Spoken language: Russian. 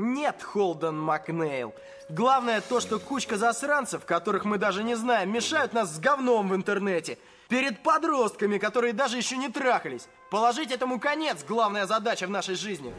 Нет, Холден Макнейл. Главное то, что кучка засранцев, которых мы даже не знаем, мешают нас с говном в интернете. Перед подростками, которые даже еще не трахались. Положить этому конец – главная задача в нашей жизни.